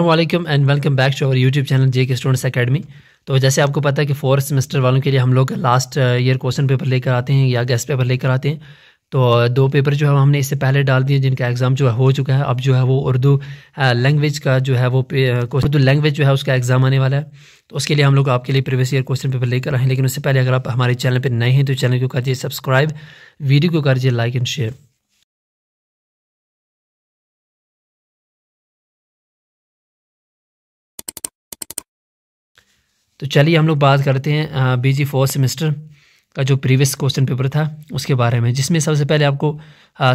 वालेकुम and welcome back to our YouTube channel J K students academy तो जैसे आपको पता है कि फोर्थ सेमेस्टर वालों के लिए हम लोग लास्ट ईयर क्वेश्चन पेपर लेकर आते हैं या गेस्ट पेपर लेकर आते हैं। तो दो पेपर जो है हमने इससे पहले डाल दिए, जिनका एग्ज़ाम जो है हो चुका है। अब जो है वो उर्दू लैंग्वेज का जो है वो उर्दू लैंग्वेज जो है उसका एग्ज़ाम आने वाला है। तो उसके लिए हम लोग आपके लिए प्रीवियस ईयर क्वेश्चन पेपर लेकर आए लेकिन उससे पहले अगर आप हमारे चैनल पर नए हैं तो चैनल को करिए सब्सक्राइब वीडियो को करिए लाइक एंड शेयर तो चलिए हम लोग बात करते हैं बी जी फोर्थ सेमेस्टर का जो प्रीवियस क्वेश्चन पेपर था, उसके बारे में, जिसमें सबसे पहले आपको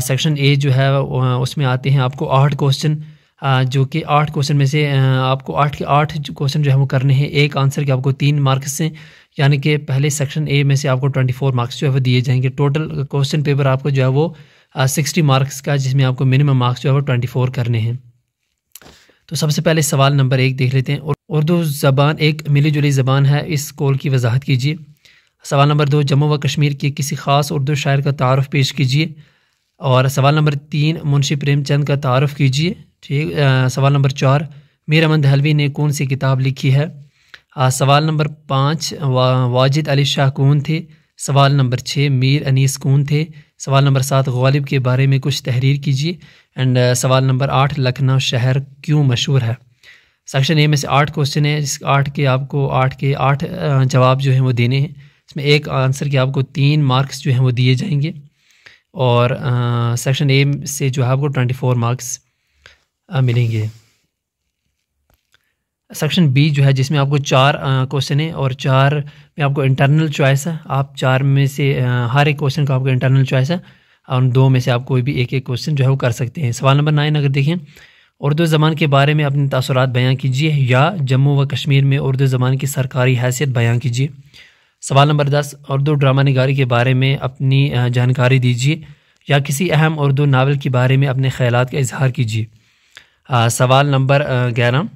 सेक्शन ए जो है उसमें आते हैं आपको आठ क्वेश्चन जो कि आठ क्वेश्चन में से आपको आठ के आठ क्वेश्चन जो है वो करने हैं, एक आंसर के आपको तीन मार्क्स से, यानी कि पहले सेक्शन ए में से आपको ट्वेंटी फोर मार्क्स जो है वो दिए जाएँगे। टोटल क्वेश्चन पेपर आपको जो है वो सिक्सटी मार्क्स का, जिसमें आपको मिनिमम मार्क्स जो है वो ट्वेंटी फोर करने हैं। तो सबसे पहले सवाल नंबर एक देख लेते हैं उर्दू ज़बान एक मिली जुली ज़बान है इस कौल की वजाहत कीजिए। सवाल नंबर दो जम्मू व कश्मीर के किसी ख़ास उर्दू शायर का तारफ़ पेश कीजिए। और सवाल नंबर तीन मुंशी प्रेमचंद का तारफ़ कीजिए। ठीक सवाल नंबर चार मीर अमन दहलवी ने कौन सी किताब लिखी है? आ, सवाल नंबर पाँच वा, वाजिद अली शाह कौन थे? सवाल नंबर छः मीर अनीस कौन थे? सवाल नंबर सात गालिब के बारे में कुछ तहरीर कीजिए। एंड सवाल नंबर आठ लखनऊ शहर क्यों मशहूर है? सेक्शन ए में से आठ क्वेश्चन है जिस आठ के आपको आठ के आठ जवाब जो हैं वो देने हैं। इसमें एक आंसर के आपको तीन मार्क्स जो हैं वो दिए जाएँगे। और सेक्शन ए से जो है आपको ट्वेंटी फोर मार्क्स मिलेंगे। सेक्शन बी जो है जिसमें आपको चार क्वेश्चन है और चार में आपको इंटरनल चॉइस है। आप चार में से हर एक क्वेश्चन का आपको इंटरनल चॉइस है। और दो में से आप कोई भी एक एक क्वेश्चन जो है वो कर सकते हैं। सवाल नंबर नाइन अगर देखें उर्दू ज़बान के बारे में अपने तसरत बयाँ कीजिए या जम्मू व कश्मीर में उर्दू ज़बान की सरकारी हैसियत बयाँ कीजिए। सवाल नंबर दस, उर्दू ड्रामा निगारी के बारे में अपनी जानकारी दीजिए या किसी अहम उर्दू नावल के बारे में अपने ख्याल का इजहार कीजिए। सवाल नंबर ग्यारह,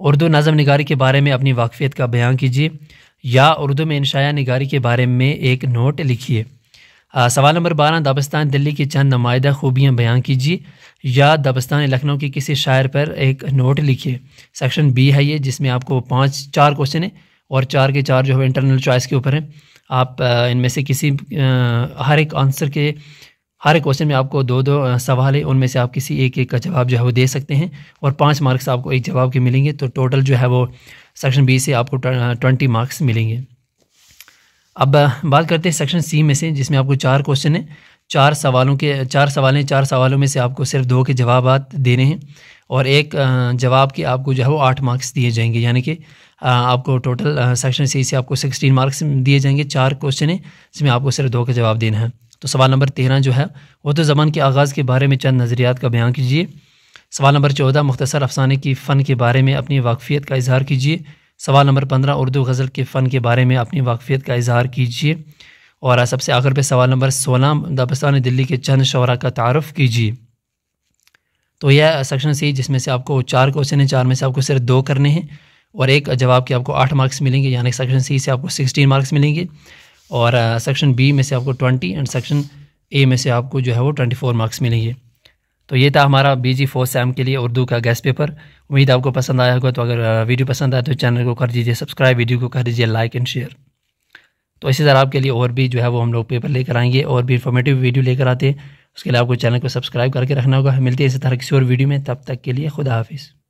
उर्दू नज़म निगारी के बारे में अपनी वाकफियत का बयान कीजिए या उर्दू में इंशाया निगारी के बारे में एक नोट लिखिए। सवाल नंबर बारह, दबस्तान, दिल्ली की चंद नुमाइंदा खूबियाँ बयान कीजिए, या दबस्तान, लखनऊ के किसी शायर पर एक नोट लिखिए। सेक्शन बी है ये, जिसमें आपको पाँच, चार क्वेश्चन है, और चार के चार जो है इंटरनल चॉइस के ऊपर हैं। आप इनमें से किसी हर एक आंसर के, हर एक क्वेश्चन में आपको दो दो सवाल है, उनमें से आप किसी एक एक का जवाब जो है वो दे सकते हैं, और पाँच मार्क्स आपको एक जवाब के मिलेंगे तो टोटल जो है वो सेक्शन बी से आपको ट्वेंटी मार्क्स मिलेंगे। अब बात करते हैं सेक्शन सी में से, जिसमें आपको चार क्वेश्चन हैं। चार सवालों के, चार सवाल हैं चार सवालों में से आपको सिर्फ़ दो के जवाब देने हैं और एक जवाब के आपको जो है वो आठ मार्क्स दिए जाएँगे। यानी कि आपको टोटल सेक्शन सी से आपको सिक्सटीन मार्क्स दिए जाएँगे। चार क्वेश्चन है, जिसमें आपको सिर्फ़ दो का जवाब देना है। तो सवाल नंबर तेरह जो है, वो तो ज़बान के आगाज़ के बारे में चंद नज़रियात का बयान कीजिए। सवाल नंबर चौदह, मुख्तसर अफसाने की फ़न के बारे में अपनी वाकफियत का इजहार कीजिए। सवाल नंबर पंद्रह, उर्दू गज़ल के फ़न के बारे में अपनी वाकफियत का इजहार कीजिए। और सबसे आखिर पे सवाल नंबर सोलह दबस्तान दिल्ली के चंद शरा का तारफ़ कीजिए। तो यह सेक्शन सी, जिसमें से आपको चार क्वेश्चन है, चार में से आपको सिर्फ़ दो करने हैं, और एक जवाब के आपको आठ मार्क्स मिलेंगे, यानी सेक्शन सी से आपको सिक्सटीन मार्क्स मिलेंगे, और, सेक्शन बी में से आपको ट्वेंटी, एंड सेक्शन ए में से आपको जो है वो ट्वेंटी फोर मार्क्स मिलेंगे। तो ये था हमारा बी जी फोर सैम के लिए उर्दू का गैस पेपर उम्मीद आपको पसंद आया होगा तो अगर वीडियो पसंद आए तो चैनल को कर दीजिए सब्सक्राइब वीडियो को कर दीजिए लाइक एंड शेयर तो इसी तरह आपके लिए और भी जो है वो हम लोग पेपर लेकर आएँगे और भी इन्फॉर्मेटिव वीडियो लेकर आते हैं। उसके लिए आपको चैनल को सब्सक्राइब करके रखना होगा। मिलते हैं इसी तरह किसी और वीडियो में। तब तक के लिए खुदा हाफिज़।